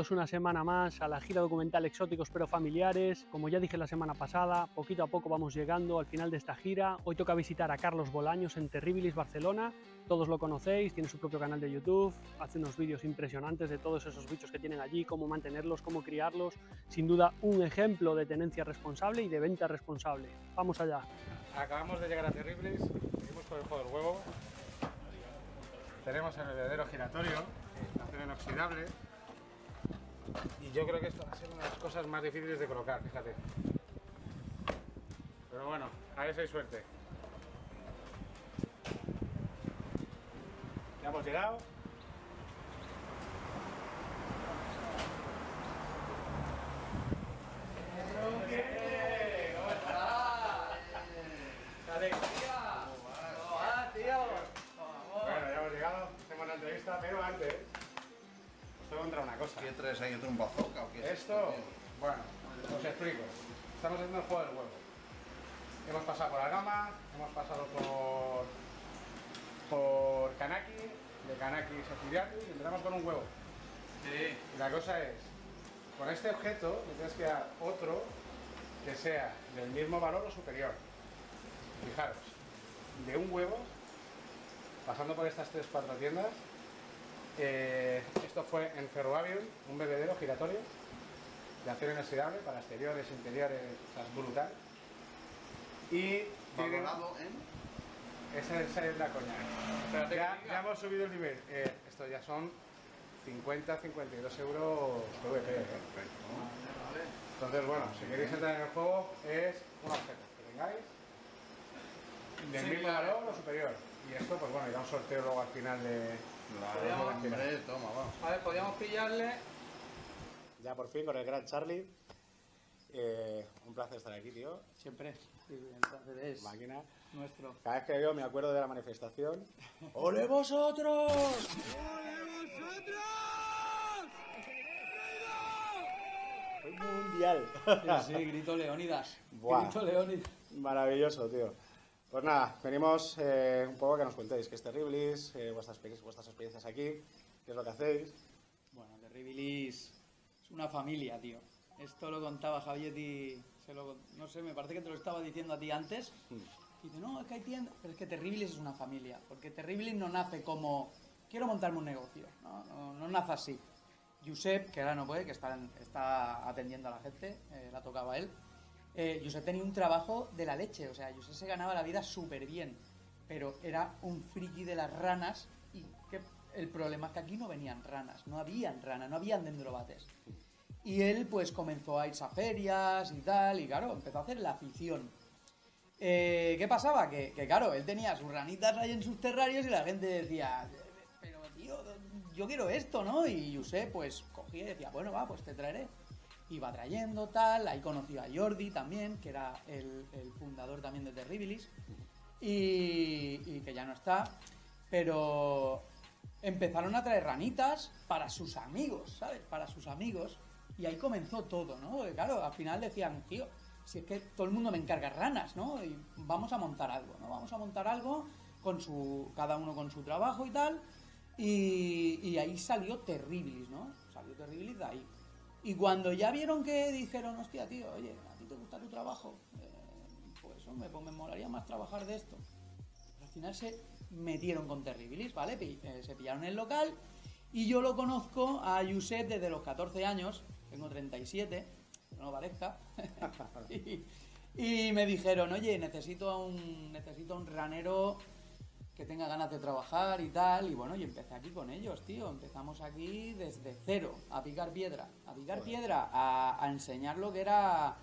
Bienvenidos una semana más a la gira documental Exóticos pero familiares. Como ya dije la semana pasada, poquito a poco vamos llegando al final de esta gira. Hoy toca visitar a Carlos Bolaños en Terribilis, Barcelona. Todos lo conocéis, tiene su propio canal de YouTube, hace unos vídeos impresionantes de todos esos bichos que tienen allí, cómo mantenerlos, cómo criarlos. Sin duda un ejemplo de tenencia responsable y de venta responsable. Vamos allá. Acabamos de llegar a Terribilis, seguimos con el juego del huevo. Tenemos el bebedero giratorio, acero inoxidable. Y yo creo que esto va a ser una de las cosas más difíciles de colocar, fíjate. Pero bueno, a ver si hay suerte. Ya hemos llegado. ¿Cómo estás? Bueno, ya hemos llegado, hacemos la entrevista, pero antes os tengo que contar una cosa. ¿Qué traes ahí un bazooka o qué es Esto, bueno, os explico. Estamos haciendo el juego del huevo. Hemos pasado por la gama, hemos pasado por por Kanaki, de Kanaki Sefiriati y empezamos con un huevo. Sí. Y la cosa es, con este objeto le tienes que dar otro que sea del mismo valor o superior. Fijaros, de un huevo, pasando por estas tres cuatro tiendas, eh, esto fue en Ferroavion, un bebedero giratorio de acero inoxidable para exteriores, interiores, o sea, es brutal. Y tiene- en. esa, esa es la coña. Espérate Ya, que ya hemos subido el nivel. Eh, esto ya son 50, 52 euros PVP. ¿eh? Entonces, bueno, si queréis entrar en el juego, es un objeto que tengáis del Sí, mismo valor o superior. Y esto, pues bueno, irá un sorteo luego al final de. Claro, hombre, toma, vamos. A ver, podríamos pillarle. Ya por fin con el gran Charlie. Eh, un placer estar aquí, tío. Siempre. Sí, el placer es Máquina. nuestro. Cada vez que veo me acuerdo de la manifestación. ¡Ole vosotros! ¡Ole vosotros! Mundial. Sí, sí, grito Leónidas. Buah. Grito Leónidas. Maravilloso, tío. Pues nada, venimos eh, un poco a que nos contéis qué es Terriblis, eh, vuestras, exper- vuestras experiencias aquí, qué es lo que hacéis. Bueno, Terribilis es una familia, tío. Esto lo contaba Javier y se lo, no sé, me parece que te lo estaba diciendo a ti antes. Y dice, no, es que hay tiendas, pero es que Terribilis es una familia, porque Terribilis no nace como quiero montarme un negocio, no, no, no nace así. Josep, que ahora no puede, que está, en- está atendiendo a la gente, eh, la tocaba él. Eh, tenía un trabajo de la leche, o sea, Josep se ganaba la vida súper bien, pero era un friki de las ranas y que el problema es que aquí no venían ranas, no habían ranas, no habían dendrobates. Y él pues comenzó a irse a ferias y tal, y claro, empezó a hacer la afición. Eh, ¿Qué pasaba? Que, que, claro, él tenía sus ranitas ahí en sus terrarios y la gente decía, pero tío, yo quiero esto, ¿no? Y Josep pues cogía y decía, bueno, va, pues te traeré. Iba trayendo tal, ahí conoció a Jordi también, que era el, fundador también de Terribilis, y, que ya no está, pero empezaron a traer ranitas para sus amigos, ¿sabes? Para sus amigos, y ahí comenzó todo, ¿no? Porque, claro, al final decían, tío, si es que todo el mundo me encarga ranas, ¿no? Y vamos a montar algo, ¿no? Vamos a montar algo con su, cada uno con su trabajo y tal, y, y ahí salió Terribilis, ¿no? Salió Terribilis de ahí. Y cuando ya vieron que dijeron, hostia, tío, oye, ¿a ti te gusta tu trabajo? Eh, pues, hombre, pues me molaría más trabajar de esto. Al final se metieron con Terribilis, ¿vale? Eh, se pillaron el local y yo lo conozco a Josep desde los 14 años, tengo 37, que no lo parezca, y, y me dijeron, oye, necesito a un, necesito a un ranero que tenga ganas de trabajar y tal, y bueno, y empecé aquí con ellos, tío, empezamos aquí desde cero, a picar piedra, a picar piedra, a, a enseñar lo que era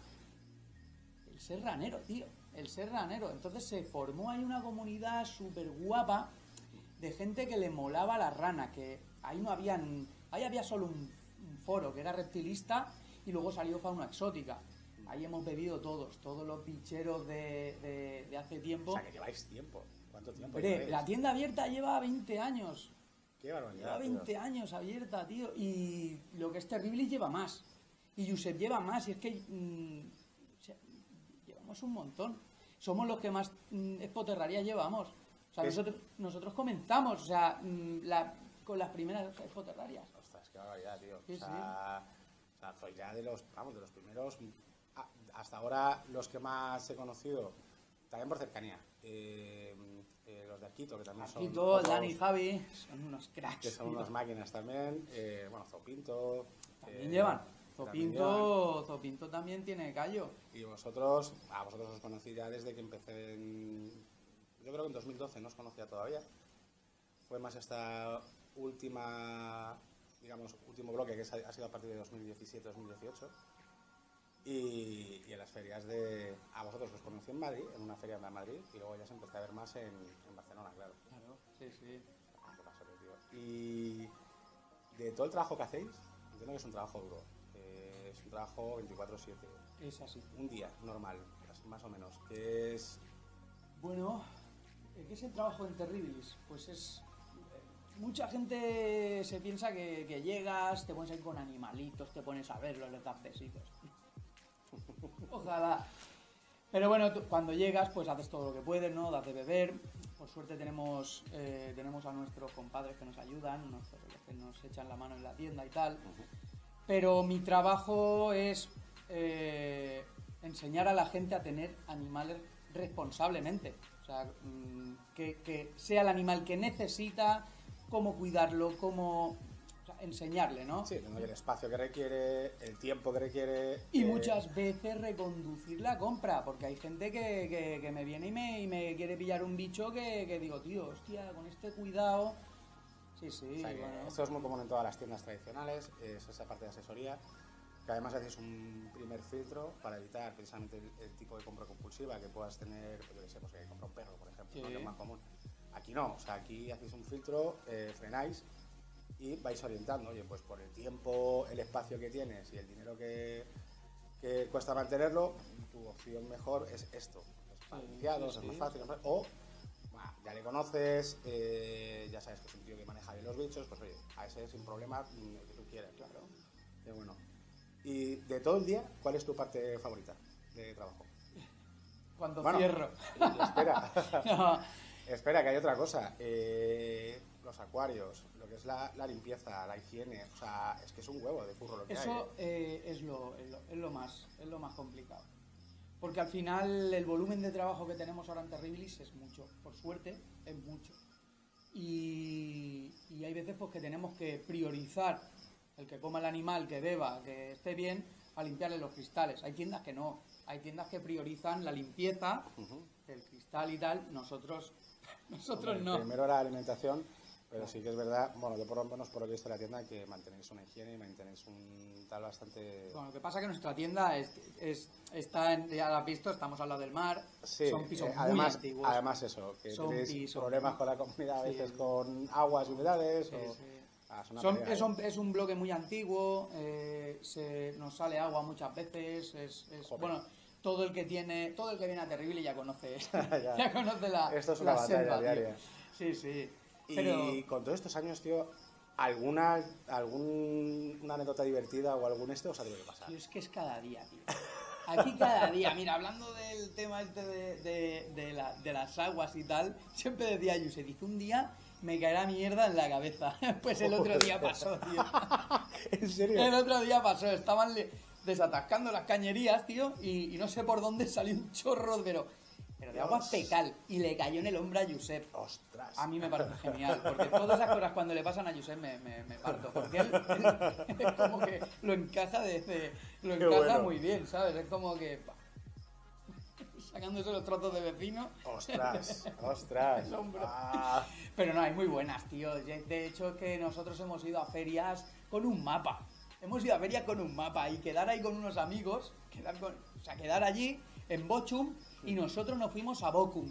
el ser ranero, tío. El ser ranero. Entonces se formó ahí una comunidad súper guapa de gente que le molaba la rana, que ahí no habían... Ahí había solo un, un foro que era reptilista y luego salió fauna exótica. Ahí hemos bebido todos, todos los bicheros de, de- de hace tiempo. O sea, que lleváis tiempo. ¿Cuánto tiempo Hombre, lleváis? la tienda abierta lleva 20 años. Qué barbaridad. Lleva tío. 20 años abierta, tío. Y lo que es terrible lleva más. Y Josep lleva más. Y es que mm, o sea, llevamos un montón. Somos los que más mm, expoterrarías llevamos. O sea, ¿Qué? nosotros, nosotros comenzamos. O sea, mm, la, con las primeras expoterrarias. Ostras, qué barbaridad, tío. Sí, o sea, o sea, Zoila de los, vamos, de los primeros, a- hasta ahora los que más he conocido, también por cercanía. Eh, eh, los de Arquito, que también son... Dani y Javi, son unos cracks. Que son unas máquinas también. Eh, bueno, Zopinto. También eh, llevan. también llevan. Zopinto, Zopinto también tiene callo. Y vosotros, a vosotros os conocí ya desde que empecé en. Yo creo que en 2012 no os conocía todavía. Fue más esta última, digamos, último bloque que ha sido a partir de 2017-2018. Y, y en las ferias de. A vosotros os conocí en Madrid, en una feria de Madrid, y luego ya se empecé a ver más en, en Barcelona, claro. Claro, sí, sí. Ah, qué pasada, tío. Y de todo el trabajo que hacéis, entiendo que es un trabajo duro. eh, es un trabajo 24-7 Es así. un día normal, más o menos, que es... Bueno, eh, ¿qué es el trabajo en Terribilis? Pues es... eh, Mucha gente se piensa que, que llegas, te pones ahí con animalitos, te pones a verlos, les das besitos. Ojalá. Pero bueno, tú- cuando llegas, pues haces todo lo que puedes, ¿no? Das de beber. Por suerte tenemos, eh, tenemos a nuestros compadres que nos ayudan, nos- que nos echan la mano en la tienda y tal. Pero mi trabajo es eh, enseñar a la gente a tener animales responsablemente. O sea, mm, que, que sea el animal que necesita, cómo cuidarlo, cómo enseñarle, ¿no? Sí, tener el espacio que requiere, el tiempo que requiere... Y eh, muchas veces reconducir la compra, porque hay gente que, que- que me viene y me, y me quiere pillar un bicho que, que digo, tío, hostia, con este cuidado. Sí, sí, o sea, que bueno. Esto es muy común en todas las tiendas tradicionales, es esa parte de asesoría, que además hacéis un primer filtro para evitar precisamente el, el tipo de compra compulsiva que puedas tener, yo qué sé, pues que compra un perro, por ejemplo, ¿no? Sí. que es más común. Aquí no, o sea, aquí hacéis un filtro, eh, frenáis y vais orientando, oye, pues por el tiempo, el espacio que tienes y el dinero que, que cuesta mantenerlo, tu opción mejor es esto. Sí, sí, es más fácil, es más- o bah, ya le conoces, eh, ya sabes que es un tío que maneja bien los bichos, pues oye, a ese sin problema, el que tú quieras, claro. Qué bueno. Y de todo el día, ¿cuál es tu parte favorita de trabajo? Cuando Bueno. cierro. Y espera, No, espera, que hay otra cosa. Eh, los acuarios, lo que es la, la limpieza, la higiene, o sea, es que es un huevo de curro lo que hay. Eso ¿eh? eh, es, lo, es, lo, es lo más, es lo más complicado. Porque al final el volumen de trabajo que tenemos ahora en Terribilis es mucho. Por suerte, es mucho. Y, y hay veces pues, que tenemos que priorizar el que coma el animal, que beba, que esté bien, a limpiarle los cristales. Hay tiendas que no. Hay tiendas que priorizan la limpieza Ujú. del cristal y tal. Nosotros, nosotros Hombre, no. Primero la alimentación, pero sí que es verdad, bueno, yo por lo menos por lo que he visto en la tienda, que mantenéis una higiene y mantenéis un tal bastante... Bueno, lo que pasa es que nuestra tienda es, es- está, en, ya lo has visto, estamos al lado del mar, Sí, son pisos eh, muy además, antiguos. además eso, que Son tenéis pisos problemas con la comunidad a Sí. veces con aguas y humedades Sí, o... sí. Ah, Son- es, ¿eh? un, es un bloque muy antiguo, eh, se, nos sale agua muchas veces, es, es- bueno, todo el que tiene, todo el que viene a Terrible ya conoce, Ya. ya. conoce la Esto es la una batalla selva, tío. diaria. Sí, sí. Y Pero con todos estos años, tío, ¿alguna algún, una anécdota divertida o algún este os ha tenido que pasar? tío, es que es cada día, tío. Aquí cada día, mira, hablando del tema este de, de- de la- de las aguas y tal, siempre decía Yuse, dice un día me caerá mierda en la cabeza. Pues el otro día pasó, tío. ¿En serio? El otro día pasó, estaban desatascando las cañerías, tío, y, y no sé por dónde salió un chorro, pero, pero de agua fecal, y le cayó en el hombro a Josep. ¡Ostras! A mí me parece genial, porque todas esas cosas cuando le pasan a Josep me, me- me parto, porque él, él es como que lo encaja, de, de- lo Qué encaja bueno. muy bien, ¿sabes? Es como que... Sacándose los trozos de vecino. ¡Ostras! ¡Ostras! Ah, Pero no, hay muy buenas, tío. De hecho, que nosotros hemos ido a ferias con un mapa. Hemos ido a ferias con un mapa y quedar ahí con unos amigos, quedar con, o sea, quedar allí en Bochum y nosotros nos fuimos a Bochum.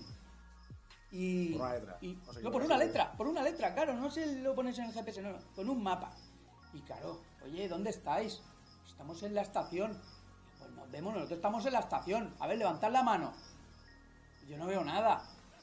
Y, Por una letra. y- No por una letra, por una letra, claro, no se lo pones en el GPS, no, no, con un mapa. Y claro, oye, ¿dónde estáis? Estamos en la estación. Pues nos vemos, nosotros estamos en la estación. A ver, levantad la mano. Yo no veo nada.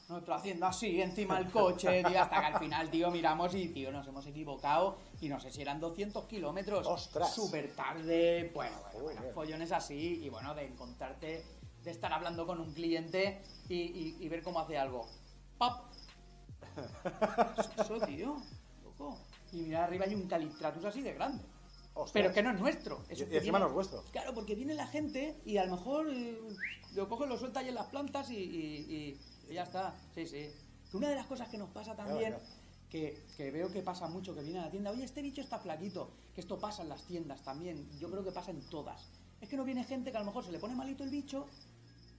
Nosotros haciendo así encima del coche, tío, hasta que al final, tío, miramos y, tío, nos hemos equivocado. Y no sé si eran 200 kilómetros. ¡Ostras! Súper tarde. Bueno, bueno, bueno, Joder. follones así. Y bueno, de encontrarte, de estar hablando con un cliente y, y- y ver cómo hace algo. ¡Pop! Eso, tío. Loco. y mira arriba hay un calitratus así de grande. Ostras. Pero que no es nuestro. Y- Eso y encima no es vuestro. Claro, porque viene la gente y a lo mejor eh, lo coge, lo suelta ahí en las plantas y, y- y- y ya está. Sí, sí. Una de las cosas que nos pasa también, claro. que, que veo que pasa mucho, que viene a la tienda, oye, este bicho está flaquito, que esto pasa en las tiendas también, yo creo que pasa en todas. Es que no viene gente que a lo mejor se le pone malito el bicho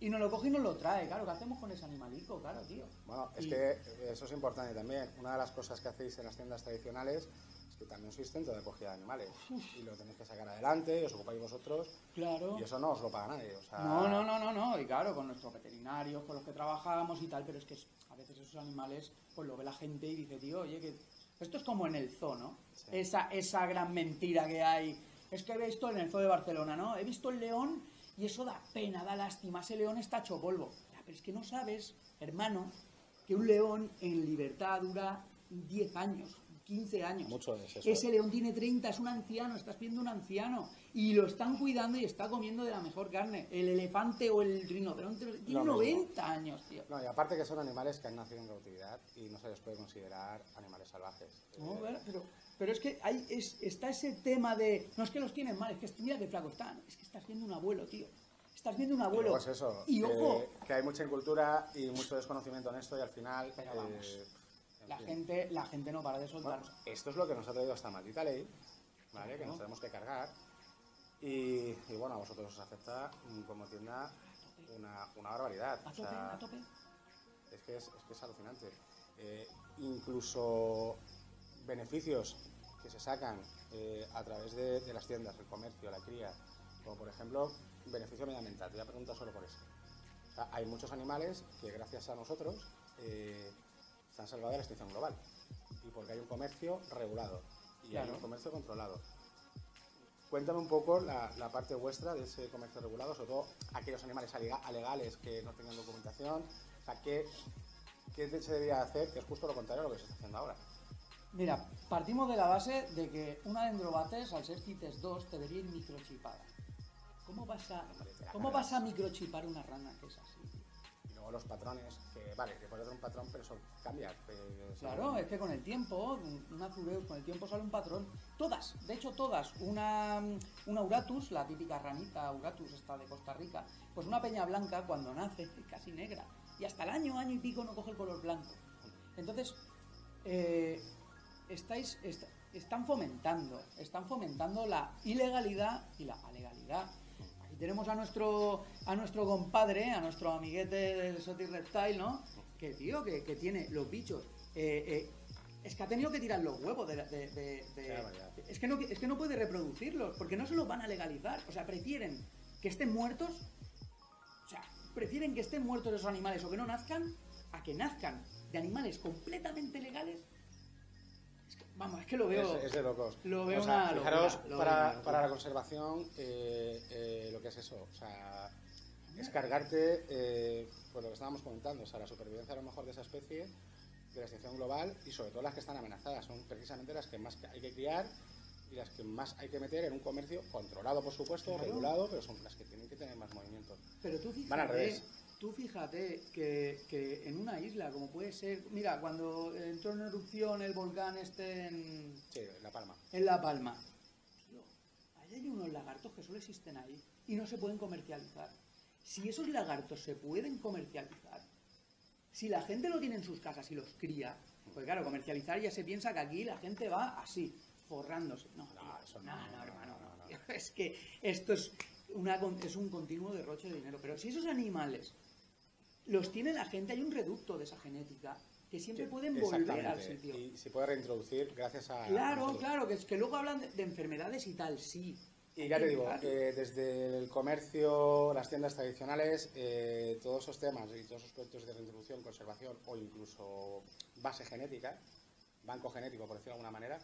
y nos lo coge y nos lo trae. Claro, ¿qué hacemos con ese animalico? Claro, tío. Bueno, es que eso es importante también. Una de las cosas que hacéis en las tiendas tradicionales es que también sois centro de acogida de animales. Y lo tenéis que sacar adelante, y os ocupáis vosotros, Claro. y eso no os lo paga nadie. O sea, No, no, no, no, no, y claro, con nuestros veterinarios, con los que trabajamos y tal, pero es que a veces esos animales, pues lo ve la gente y dice, tío, oye, que esto es como en el zoo, ¿no? Sí. Esa, esa gran mentira que hay. Es que he visto en el zoo de Barcelona, ¿no? He visto el león y eso da pena, da lástima, ese león está hecho polvo. Ya, pero es que no sabes, hermano, que un león en libertad dura 10 años, 15 años. Mucho es eso. Ese león tiene 30, es un anciano, estás viendo un anciano. Y lo están cuidando y está comiendo de la mejor carne. El elefante o el rinoceronte tiene Lo mismo. 90 años, tío. No, y aparte que son animales que han nacido en cautividad y no se les puede considerar animales salvajes. No, Eh, pero, pero, es que hay, es- está ese tema de. No es que los tienen mal, es que mira qué flaco están. Es que estás viendo un abuelo, tío. Estás viendo un abuelo. luego es eso, Y que, ojo, que hay mucha incultura y mucho desconocimiento en esto y al final... Pero eh, vamos, la fin. gente, la gente no para de soltar. Bueno, esto es lo que nos ha traído esta maldita ley, ¿vale? Que nos tenemos que cargar. Y, y bueno, a vosotros os afecta mm, como tienda una, una barbaridad. a O tope, sea, a tope. es que es, es que es alucinante. Eh, incluso beneficios que se sacan eh, a través de, de las tiendas, el comercio, la cría, como por ejemplo beneficio medioambiental. Te voy a preguntar solo por eso. O sea, hay muchos animales que gracias a nosotros eh, se han salvado de la extinción global. Y porque hay un comercio regulado y hay Claro. un comercio controlado. Cuéntame un poco la, la parte vuestra de ese comercio regulado, sobre todo aquellos animales alega- alegales que no tengan documentación. O sea, ¿qué, qué se debería hacer? Que es justo lo contrario a lo que se está haciendo ahora. Mira, partimos de la base de que una dendrobates, al ser CITES 2, te debería ir microchipada. ¿Cómo vas a, cómo vas a microchipar una rana que es así? Y luego los patrones, que vale, que puede ser un patrón, pero eso cambia. eh, Claro, es que con el tiempo, una Zubeus, con el tiempo sale un patrón. Todas, de hecho todas. Una, una Uratus, la típica ranita Uratus, esta de Costa Rica, pues una peña blanca cuando nace es casi negra. Y hasta el año, año y pico no coge el color blanco. Entonces, eh, estáis, est- están fomentando, están fomentando la ilegalidad y la alegalidad. Aquí tenemos a nuestro, a nuestro compadre, a nuestro amiguete del Sotis Reptile, ¿no? Que tío, que, que tiene los bichos. eh, eh, es que ha tenido que tirar los huevos de, de- de- de- barbaridad. es que no es que no puede reproducirlos porque no se los van a legalizar o sea prefieren que estén muertos o sea prefieren que estén muertos esos animales o que no nazcan a que nazcan de animales completamente legales vamos es que lo veo Es, es de locos. lo veo O sea, una locura, fijaros, para, locura. para la conservación, eh, eh, lo que es eso, o sea, es cargarte, eh, pues lo que estábamos comentando, o sea, la supervivencia a lo mejor de esa especie, de la extinción global y sobre todo las que están amenazadas, son precisamente las que más hay que criar y las que más hay que meter en un comercio controlado, por supuesto, Claro. regulado, pero son las que tienen que tener más movimiento. Pero tú fíjate, Van al revés. Tú fíjate que, que en una isla, como puede ser, mira, cuando entró en erupción el volcán este en, Sí, La Palma. en La Palma, tío, ahí hay unos lagartos que solo existen ahí y no se pueden comercializar. Si esos lagartos se pueden comercializar, si la gente lo tiene en sus casas y los cría, pues claro, comercializar ya se piensa que aquí la gente va así, forrándose. No, tío, eso no, no, no, no, hermano, no, no. Es que esto es, una, es un continuo derroche de dinero. Pero si esos animales los tiene la gente, hay un reducto de esa genética que siempre pueden volver al sitio. Y se puede reintroducir gracias a... Claro, claro, que, es que luego hablan de, de enfermedades y tal, sí. Y ya te digo, eh, desde el comercio, las tiendas tradicionales, eh, todos esos temas y todos esos proyectos de reintroducción, conservación o incluso base genética, banco genético por decirlo de alguna manera,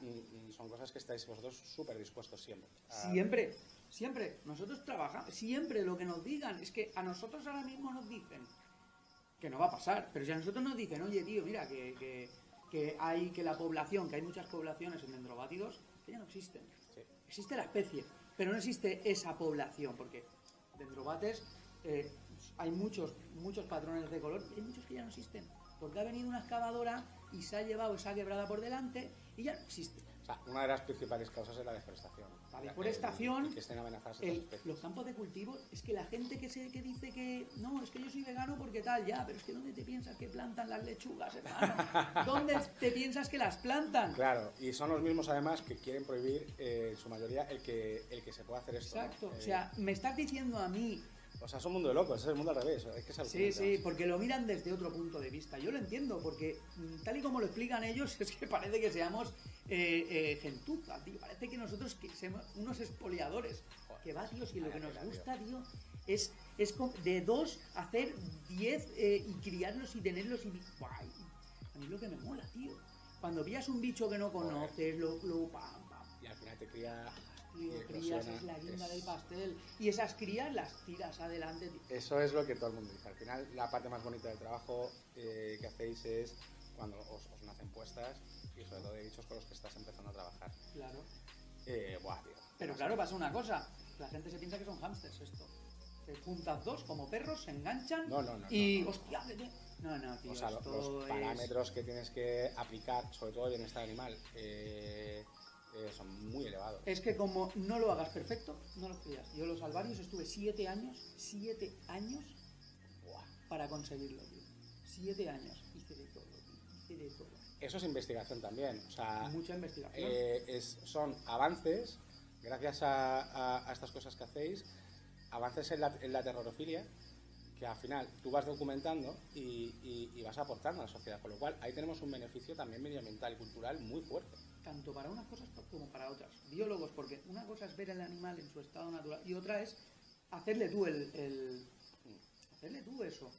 mm, son cosas que estáis vosotros súper dispuestos siempre. a- Siempre, siempre. Nosotros trabajamos, siempre lo que nos digan. Es que a nosotros ahora mismo nos dicen que no va a pasar. Pero si a nosotros nos dicen, oye, tío, mira, que, que, que hay que la población, que hay muchas poblaciones en dendrobátidos que ya no existen. Sí. Existe la especie, pero no existe esa población, porque dendrobates eh, hay muchos, muchos patrones de color y hay muchos que ya no existen. Porque ha venido una excavadora y se ha llevado esa quebrada por delante y ya no existe. O sea, una de las principales causas es la deforestación. La deforestación, El- el que estén los campos de cultivo, es que la gente que, se, que dice que no, es que yo soy vegano porque tal, ya, pero es que ¿dónde te piensas que plantan las lechugas, hermano? ¿Dónde te piensas que las plantan? Claro, y son los mismos además que quieren prohibir eh, en su mayoría el que, el que se pueda hacer esto. ¿no? Exacto, Eh, o sea, me estás diciendo a mí o sea, es un mundo de locos, es el mundo al revés. Es que es Sí, sí, porque lo miran desde otro punto de vista. Yo lo entiendo, porque mm, tal y como lo explican ellos, es que parece que seamos eh, eh, gentuza, tío. Parece que nosotros que somos unos expoliadores. Joder. Que va, tío, si lo que nos gusta, tío, es, es de dos hacer diez eh, y criarlos y tenerlos y... Guay. A mí lo que me mola, tío. Cuando pillas un bicho que no conoces, lo, lo pam, pam, Y al final te cría. Y crías, eclosiona, es la guinda es- del pastel. Y esas crías las tiras adelante. Eso es lo que todo el mundo dice. Al final, la parte más bonita del trabajo eh, que hacéis es cuando os, os nacen puestas y sobre todo de bichos con los que estás empezando a trabajar. Claro. Eh, buah, tío. Pero claro, pasa una cosa. La gente se piensa que son hámsters esto. Te juntas dos como perros, se enganchan No, no, no, y... no. ¡Hostia! vete! No, no, tío, O sea, esto los parámetros que tienes que aplicar, sobre todo el bienestar animal, eh, eh, son muy elevados. Es que como no lo hagas perfecto, no lo crías. Yo los alvarios estuve siete años, siete años Buah. para conseguirlo, tío. Siete años. Hice de todo, tío. Hice de todo. Eso es investigación también. O sea, Mucha investigación. eh, es- son avances, gracias a, a- a estas cosas que hacéis, avances en la, en la terrorofilia, que al final tú vas documentando y, y- y vas aportando a la sociedad. Con lo cual, ahí tenemos un beneficio también medioambiental y cultural muy fuerte. Tanto para unas cosas como para otras. Biólogos, porque una cosa es ver el animal en su estado natural y otra es hacerle tú el, el- hacerle tú eso.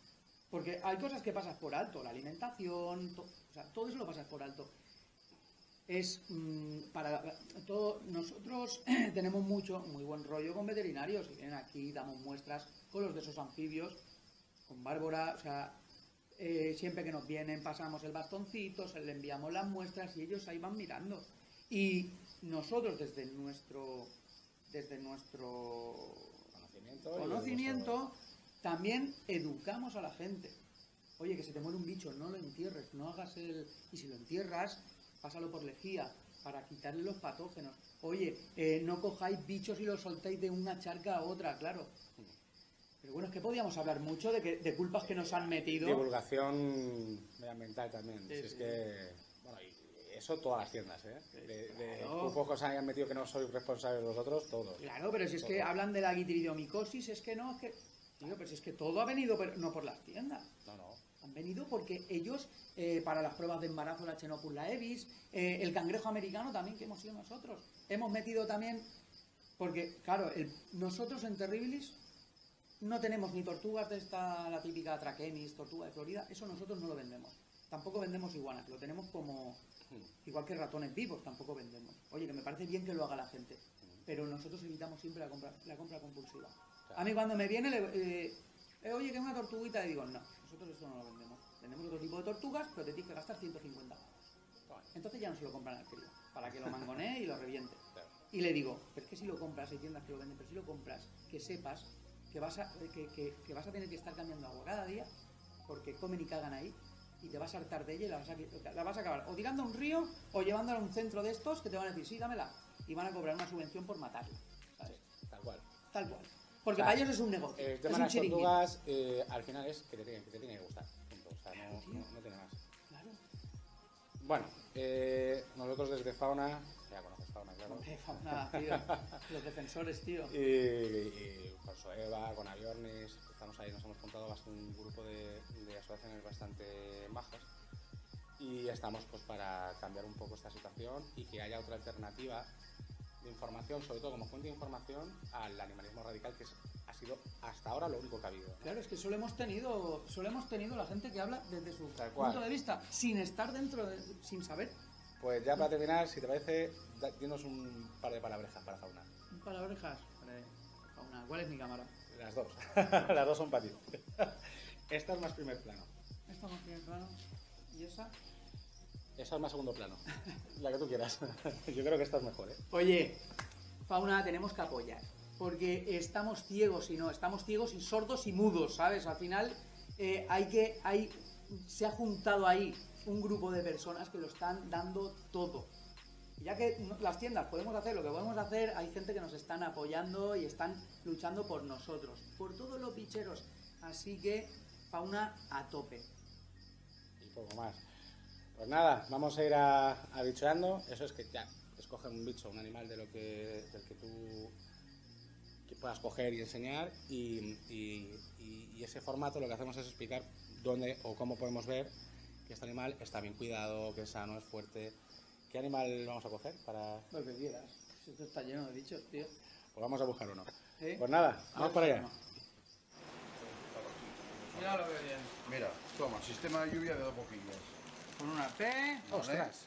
Porque hay cosas que pasas por alto, la alimentación, o sea, todo eso lo pasas por alto. Es mm, para todo nosotros tenemos mucho muy buen rollo con veterinarios y vienen aquí damos muestras con los de esos anfibios con Bárbara, o sea, eh, siempre que nos vienen pasamos el bastoncito, se le enviamos las muestras y ellos ahí van mirando. Y nosotros desde nuestro desde nuestro Conocimiento. también educamos a la gente. Oye, que se te muere un bicho, no lo entierres, no hagas el... Y si lo entierras, pásalo por lejía para quitarle los patógenos. Oye, eh, no cojáis bichos y los soltéis de una charca a otra, claro. Pero bueno, es que podíamos hablar mucho de, que, de culpas que nos han metido. Divulgación medioambiental también. Sí, si es que, bueno, y eso todas las tiendas, ¿eh? De, de claro. poco os hayan metido que no sois responsables vosotros, todos. Claro, pero si es que hablan de la guitridiomicosis, es que no, es que... Tío, pero si es que todo ha venido, pero no por las tiendas. No, no. Han venido porque ellos, eh, para las pruebas de embarazo, la Xenopus laevis, eh, el cangrejo americano también, que hemos sido nosotros. Hemos metido también, porque, claro, el- nosotros en Terribilis no tenemos ni tortugas de esta, la típica Trachemis, tortuga de Florida, eso nosotros no lo vendemos. Tampoco vendemos iguanas, lo tenemos como, igual que ratones vivos, tampoco vendemos. Oye, que me parece bien que lo haga la gente, pero nosotros evitamos siempre la compra, la compra compulsiva. A mí cuando me viene, le- eh, eh, oye, que es una tortuguita, y digo, no, nosotros esto no lo vendemos. Vendemos otro tipo de tortugas, pero te tienes que gastar 150 pavos. Bueno, Entonces ya no se lo compran al crío, para que lo mangonee y lo reviente. claro. Y le digo, pero es que si lo compras, hay tiendas que lo venden, pero si lo compras, que sepas que vas a, que, que- que vas a tener que estar cambiando agua cada día, porque comen y cagan ahí, y te vas a hartar de ella y la vas a, la vas a acabar o tirando a un río o llevándola a un centro de estos que te van a decir, sí, dámela, y van a cobrar una subvención por matarla. ¿sabes? Tal cual. Tal cual. Porque Claro. para ellos es un negocio. El es tema de las eh, al final es que te tiene que, te tiene que gustar. punto. O sea, no, no, no tiene más. Claro. Bueno, eh, nosotros desde Fauna, ya conoces Fauna, claro. Fauna, tío. Los defensores, tío. Y, y con Soeva, con Aviornis, estamos ahí, nos hemos juntado bast- un grupo de, de asociaciones bastante majas y estamos pues para cambiar un poco esta situación y que haya otra alternativa de información, sobre todo como fuente de información al animalismo radical, que es- ha sido hasta ahora lo único que ha habido. ¿no? Claro, es que solo hemos tenido, solo hemos tenido la gente que habla desde su Tal cual. punto de vista, sin estar dentro, de- sin saber. Pues ya para terminar, si te parece, da- dinos un par de palabrejas para Fauna. Para orejas. Vale. Fauna. ¿Cuál es mi cámara? Las dos. Las dos son para ti. Esta es más primer plano. Esta más primer plano. ¿Y esa? Esa es más segundo plano. La que tú quieras. Yo creo que esta es mejor, ¿eh? Oye, Fauna, tenemos que apoyar. Porque estamos ciegos y no, estamos ciegos y sordos y mudos, ¿sabes? Al final eh, hay que, hay, se ha juntado ahí un grupo de personas que lo están dando todo. Ya que las tiendas podemos hacer lo que podemos hacer, hay gente que nos están apoyando y están luchando por nosotros, por todos los bicheros. Así que, fauna a tope. y poco más. Pues nada, vamos a ir a, a bicheando. Eso es que ya, escoge un bicho, un animal de lo que, del que tú que puedas coger y enseñar. Y, y- y- y ese formato lo que hacemos es explicar dónde o cómo podemos ver que este animal está bien cuidado, que es sano, es fuerte. ¿Qué animal vamos a coger? Para... Lo que quieras. Esto está lleno de bichos, tío. Pues vamos a buscar uno. ¿Sí? Pues nada, vamos para allá. Mira lo que bien. Mira, toma, sistema de lluvia de dos boquillas. Con una T, ¡Ostras!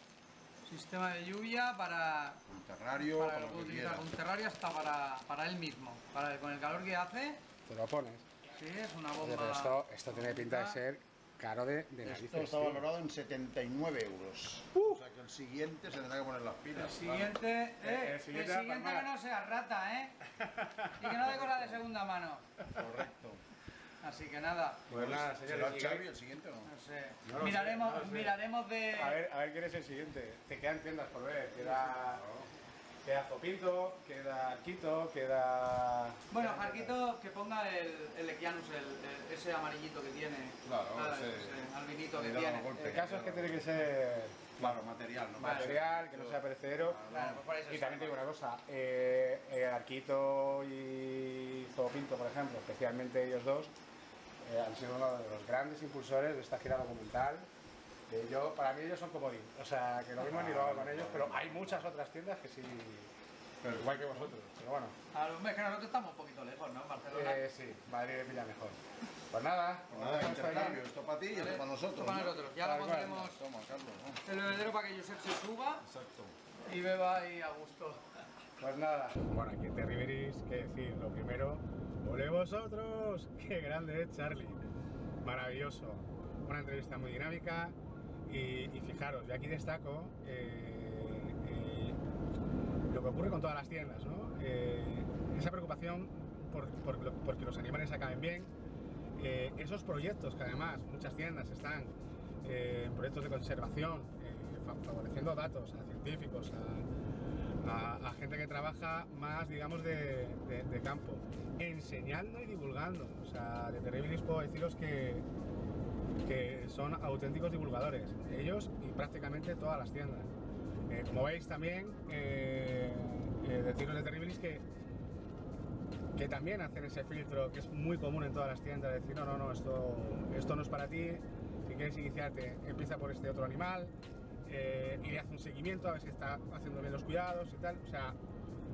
sistema de lluvia para, Un terrario, para para lo que utilizar un terrario hasta para, para él mismo. Para, con el calor que hace, Te lo pones. sí, es una bomba. pero esto, esto tiene pinta de ser caro de, de narices. Esto está tío. valorado en 79 euros. O sea que el siguiente se tendrá que poner las El pilas. siguiente, eh, el el siguiente que no sea rata, ¿eh? Y que no de cosas de segunda mano. Correcto. Así que nada, Pues nada, ¿Será señores. el y- Xavi el siguiente o no? no sé. No lo sé, miraremos, no lo sé. miraremos de. A ver, a ver quién es el siguiente. Te quedan tiendas por ver. Queda, queda Zopinto, queda Quito, queda. Bueno, Jarquito que ponga el, el Equianus, el, el- ese amarillito que tiene. Claro, ese- ese albinito que tiene. golpe. El caso es que tiene que ser Claro, material, ¿no? material, que no sea perecedero. Claro, pues por eso Y es también te digo una cosa, eh, eh, Arquito y Zopinto, por ejemplo, especialmente ellos dos, eh, han sido uno de los grandes impulsores de esta gira documental. Eh, yo, para mí ellos son comodín, o sea, que lo mismo ni lo hago con ellos, pero hay muchas otras tiendas que sí, Pero igual que vosotros, pero bueno. A lo que nosotros estamos un poquito lejos, ¿no? Barcelona. Eh, sí, Madrid me pilla mejor. Pues nada, Pues nada, intercambio. Esto para ti y esto para nosotros. esto para ¿no? nosotros. Ya lo pondremos Toma, Carlos. ¿no? el bebedero para que Josep se suba Exacto. y beba ahí a gusto. Pues nada. Bueno, aquí en Terriberis, qué decir, lo primero, ¡ole vosotros! ¡Qué grande es Charlie! Maravilloso. Una entrevista muy dinámica y, fijaros, yo aquí destaco eh, eh, lo que ocurre con todas las tiendas, ¿no? Eh, esa preocupación por, por porque los animales acaben bien, eh, esos proyectos que además muchas tiendas están eh, en proyectos de conservación, eh, fa- favoreciendo datos a científicos, a, a- gente que trabaja más, digamos, de, campo, enseñando y divulgando. O sea, de Terribilis puedo deciros que, que son auténticos divulgadores, ellos y prácticamente todas las tiendas. Eh, como veis también, eh, eh, deciros de Terribilis que que también hacen ese filtro que es muy común en todas las tiendas, de decir, no, no, no, esto, esto no es para ti, si quieres iniciarte, empieza por este otro animal, eh, le hace un seguimiento a ver si está haciendo bien los cuidados y tal. O sea,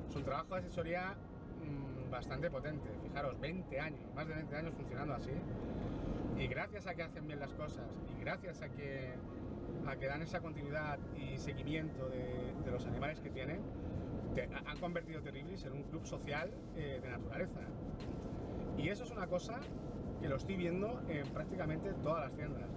es un trabajo de asesoría mm, bastante potente. Fijaros, 20 años, más de 20 años funcionando así. Y gracias a que hacen bien las cosas y gracias a que, a que dan esa continuidad y seguimiento de, de los animales que tienen, te- han convertido Terriblis en un club social eh, de naturaleza. Y eso es una cosa que lo estoy viendo en prácticamente todas las tiendas.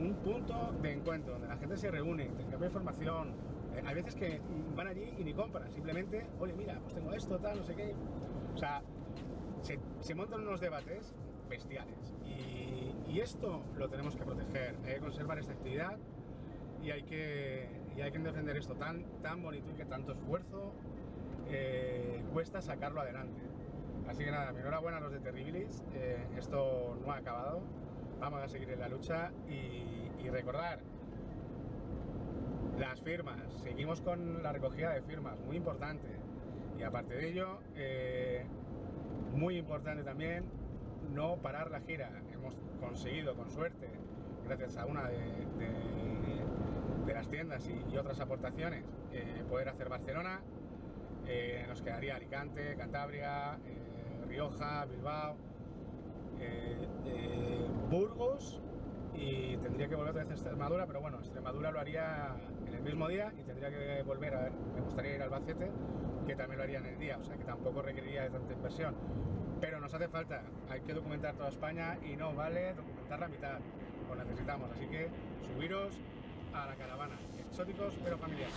Un punto de encuentro donde la gente se reúne, intercambia información. Eh, hay veces que van allí y ni compran, simplemente, oye, mira, pues tengo esto, tal, no sé qué. O sea, se, se montan unos debates bestiales. Y, y esto lo tenemos que proteger. Hay que conservar esta actividad y hay que, y hay que defender esto tan, tan bonito y que tanto esfuerzo eh, cuesta sacarlo adelante. Así que nada, mi enhorabuena a los de Terribilis. eh, esto no ha acabado. Vamos a seguir en la lucha y, recordar las firmas. Seguimos con la recogida de firmas, muy importante. Y aparte de ello, eh, muy importante también no parar la gira. Hemos conseguido, con suerte, gracias a una de, las tiendas y, otras aportaciones, eh, poder hacer Barcelona. Eh, nos quedaría Alicante, Cantabria, Rioja, Bilbao, eh, eh, Burgos y tendría que volver otra vez a Extremadura, pero bueno, Extremadura lo haría en el mismo día y tendría que volver a me gustaría ir a Albacete, que también lo haría en el día, o sea que tampoco requeriría de tanta inversión. Pero nos hace falta, hay que documentar toda España y no vale documentar la mitad, lo necesitamos, así que subiros a la caravana, exóticos pero familiares.